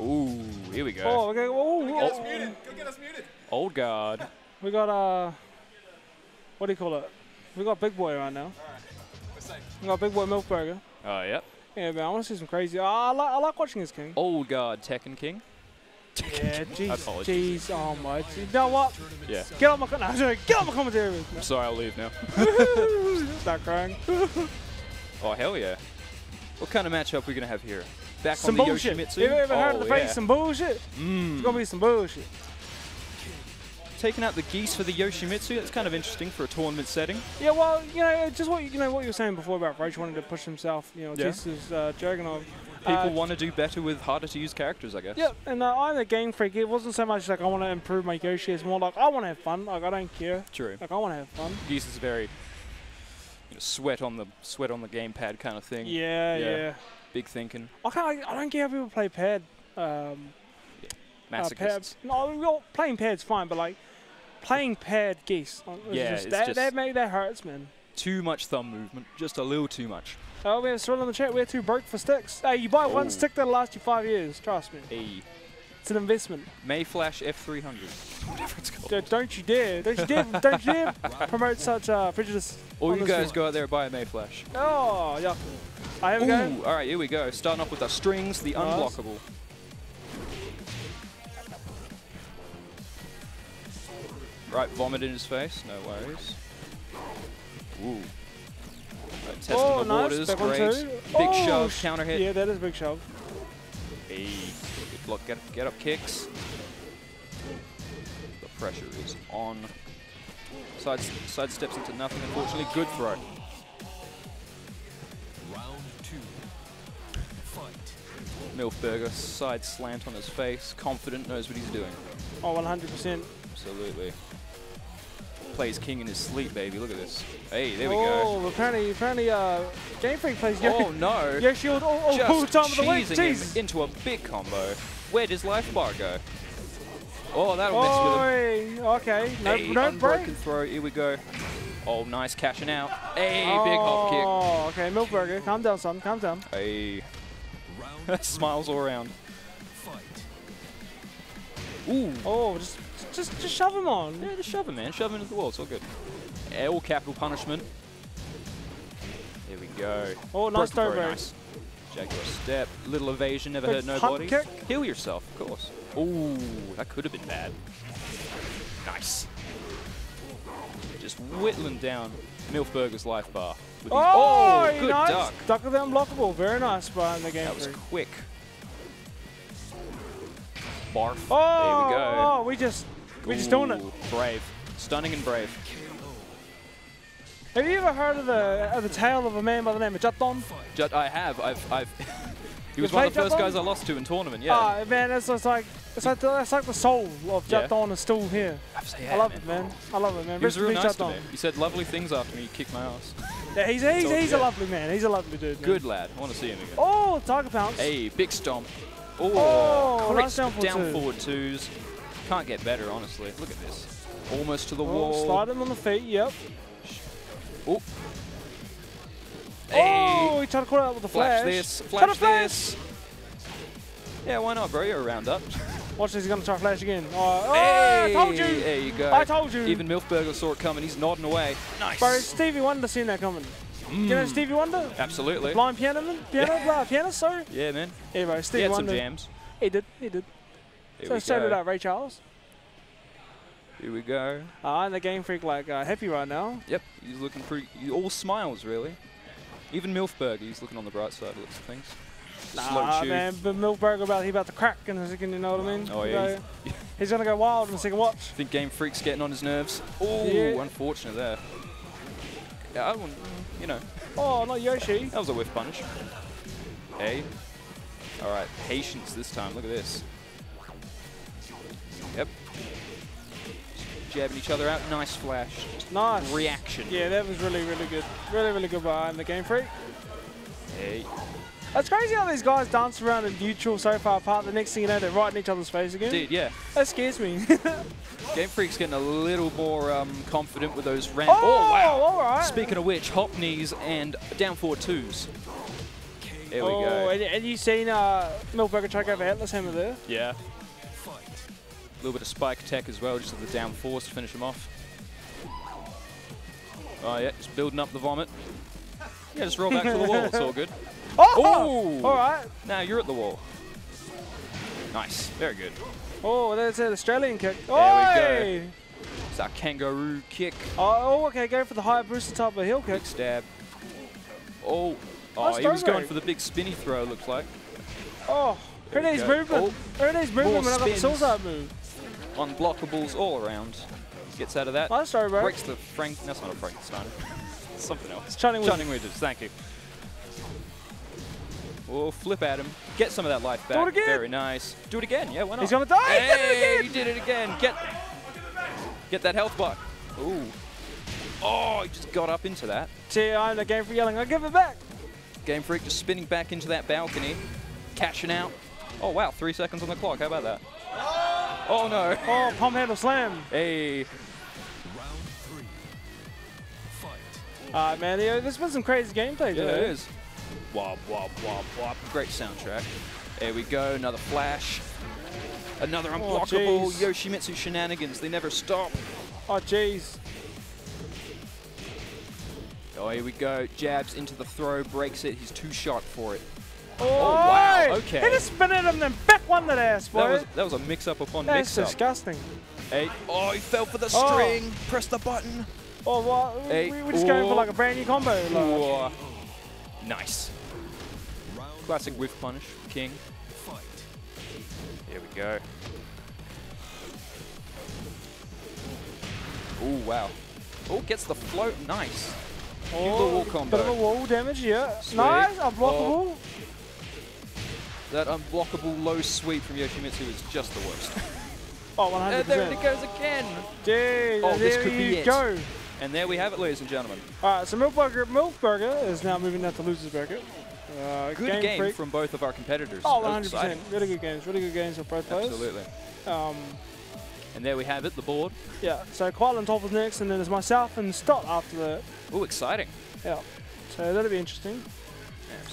Ooh, here we go. Oh, okay. Oh, Get us muted. Go get us muted. Old guard. We got uh, what do you call it? We got Big Boy right now. We're safe. We got Big Boy Milfburger. Oh, yep. Yeah, man, I want to see some crazy. I like, I like watching this king. Old guard Tekken King. Yeah, jeez, jeez, oh my, jeez. You know what? Yeah. Get on my, no, sorry, get on my commentary. with me. I'm sorry, I'll leave now. Start crying. Oh, hell yeah. What kind of matchup are we going to have here? Back Some on the bullshit. Yoshimitsu? You ever heard of the Oh, phrase yeah. some bullshit? Mm. It's gonna be some bullshit. Taking out the geese for the Yoshimitsu, that's kind of interesting for a tournament setting. Yeah, well, you know, just what you you know what you were saying before about Roach wanting to push himself. You know, Yeah. this is uh, Dragunov. People Uh, want to do better with harder to use characters, I guess. Yeah, and uh, I'm a game freak. It wasn't so much like I want to improve my Yoshi. It's more like I want to have fun. Like I don't care. True. Like I want to have fun. Geese is very you know, sweat on the sweat on the gamepad kind of thing. Yeah, Yeah. yeah. Big thinking. I can't. I don't care how people play paired. Um, uh, pad. Masochists. No, playing pad's fine, but like playing paired geese. uh, Yeah, just, that just- that make that hurts, man. Too much thumb movement. Just a little too much. Oh, we have Cyril in the chat. We're too broke for sticks. Hey, you buy one Oh. stick that'll last you five years. Trust me. A It's an investment. Mayflash F300. Whatever it's called. D- Don't you dare! Don't you dare! don't you dare promote such uh, prejudice. All you guys one. go out there and buy a Mayflash. Oh, yeah. I have a go. All right, here we go. Starting off with the strings, the Nice. unblockable. Right, vomit in his face, no worries. Ooh. Right, testing oh, the nice. waters, Back great. two. Big oh, shove, counter hit. Yeah, that is a big shove. Hey, good block, get, get up kicks. The pressure is on. Side, side steps into nothing, unfortunately. Good throw. Round two. Fight. Milfburger, side slant on his face. Confident, knows what he's doing. Oh, 100%. Absolutely. Plays king in his sleep, baby. Look at this. Hey, there we go. oh, apparently, apparently, uh, Game Freak plays Yo- Oh no! Yoshi Shield. all, all Just time of the week. cheesing him Jesus. into a big combo. Where does life bar go? Oh, that'll mess with him. Okay. No, Hey, no break. throw. Here we go. Oh, nice cashing out. Hey, big hop kick. Oh, okay. Milfburger. Calm down, son. Calm down. Hey, smiles all around. Ooh. Oh, just, just, just shove him on. Yeah, just shove him, man. Shove him into the wall. It's all good. All capital punishment. There we go. Oh, nice throw nice. Jaguar step, little evasion, never hurt nobody. kick. Heal yourself, of course. Ooh, that could have been bad. Nice. Just whittling down Milfburger's life bar. with these- Oh, oh good nice. duck. Duck with the unblockable. Very nice by in the game. That was Freak. quick. Barf. Oh, there we oh, go. oh, we just, we just doing it. Brave. Stunning and brave. Have you ever heard of the of the tale of a man by the name of Jaton? Jut, I have. I've. I've he You was one of the first guys I lost to in tournament. Yeah. Ah, man, it's just like it's like the, it's like the soul of Yeah. Is still here. Yeah, I love man. it, man. I love it, man. He was Rest in real nice to me. He said lovely things after me. He kicked my ass. Yeah, he's he's, he's a lovely man. He's a lovely dude. Man. Good lad. I want to see him again. Oh, Tiger Pounce. Hey, big stomp. Oh, Oh, nice down forward two. forward twos. Can't get better, honestly. Look at this. Almost to the Oh, wall. slide him on the feet. Yep. Oh. Oh, Hey, he tried to call out with the flash flash. this, flash flash. this. Yeah, why not, bro? You're a round up. Watch this. He's gonna try flash again. Oh, oh, I told you. There you go. I told you. Even Milfburger saw it coming. He's nodding away. Nice. Bro, Stevie Wonder seen that coming. You know Mm, Stevie Wonder? Absolutely. Blind piano man? Piano, uh, pianist, sorry? Yeah, man. Yeah, bro, He Stevie had some jams. He did, he did. Here so did go. uh, Ray Charles. Here we go. Uh, and the Game Freak like uh, happy right now. Yep, he's looking pretty. he- All smiles, really. Even Milfberg, he's looking on the bright side of looks of things. Slow Nah, man, but Milberg about he about to crack in a second, you know what I mean? Oh, yeah, He's gonna go wild in a second watch. think Game Freak's getting on his nerves. Oh, Yeah. unfortunate there. Yeah, I wouldn't, you know, Oh, not Yoshi. that was a whiff punch. Hey. All right, patience this time. Look at this. Yep. Jabbing each other out. Nice flash. Nice. Reaction. Yeah, that was really, really good. Really, really good by in the Game Freak. Hey. It's crazy how these guys dance around in neutral so far apart. The next thing you know, they're right in each other's face again. Dude, yeah. That scares me. Game Freak's getting a little more um, confident with those ram. oh, wow. all right. Speaking of which, hop knees and down four twos. There we oh, go. And, and you seen uh, Milfburger try to go for Atlas Hammer there? Yeah. A little bit of spike attack as well, just with the down force to finish him off. Oh yeah, just building up the vomit. Yeah, just roll back to the wall. It's all good. Oh! Ooh. All right. Now you're at the wall. Nice. Very good. Oh, there's an Australian kick. There we Oi! It's our kangaroo kick. Oh, oh, okay, go for the high booster type of heel kick. Big stab. Oh. Oh, Nice he was going for the big spinny throw, looks like. Oh, There who we needs go. movement? Oh, who needs movement more when I got the spins. suicide move? Unblockables all around. Gets out of that. Nice throw, bro. Breaks the Frank. That's not a Frankenstein. Something else. Chunning with Chunning widgets. Thank you. Oh, flip at him. Get some of that life back. Do it again. Very nice. Do it again. Yeah, why not? He's gonna die. He did it Hey, again. he did it again. Get, get that health bar. Ooh. Oh, he just got up into that. I'm the game for yelling. I give it back. Game Freak just spinning back into that balcony, cashing out. Oh wow, three seconds on the clock. How about that? Oh no. Oh, palm handle slam. Hey. Round three. Fight. Alright, man. Yeah, there's been some crazy gameplay Yeah, it is. Wop, wop, wop, wop. Great soundtrack. There we go. Another flash. Another Oh, unblockable jeez. Yoshimitsu shenanigans. They never stop. Oh, jeez. Oh, here we go. Jabs into the throw, breaks it. He's too sharp for it. Oh, wow, okay. He just spin at him, then back one that ass, boy. That was that was a mix-up upon That's mix-up. disgusting. Eight. Oh, he fell for the Oh. string. Press the button. Oh, what? Hey, We, we're just going for oh. like a brand new combo. Like. Nice. Classic whiff punish. King. fight. Here we go. Oh, wow. Oh, gets the float. Nice. Oh, little wall Bit of a wall damage, yeah. Sweet. Nice, unblockable. Oh. That unblockable low sweep from Yoshimitsu is just the worst. Oh, 100%. and there it goes again. Jeez, Oh, this there could you be it. go. And there we have it, ladies and gentlemen. All right, so Milfburger, Milfburger is now moving down to Loser's Bracket. Uh, Good game, Freak. from both of our competitors. Oh, 100%. exciting. Really good games. Really good games for both players. Absolutely. Um, And there we have it, the board. yeah, so Quatlan top is next, and then there's myself and Stott after that. Oh, exciting. Yeah. So that'll be interesting.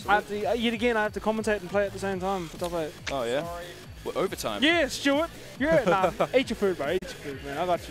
I have to, uh, yet again, I have to commentate and play at the same time for top 8. Oh, yeah? Well, overtime. Yeah, Stuart. Yeah, nah, eat your food, bro. Eat your food, man. I got you.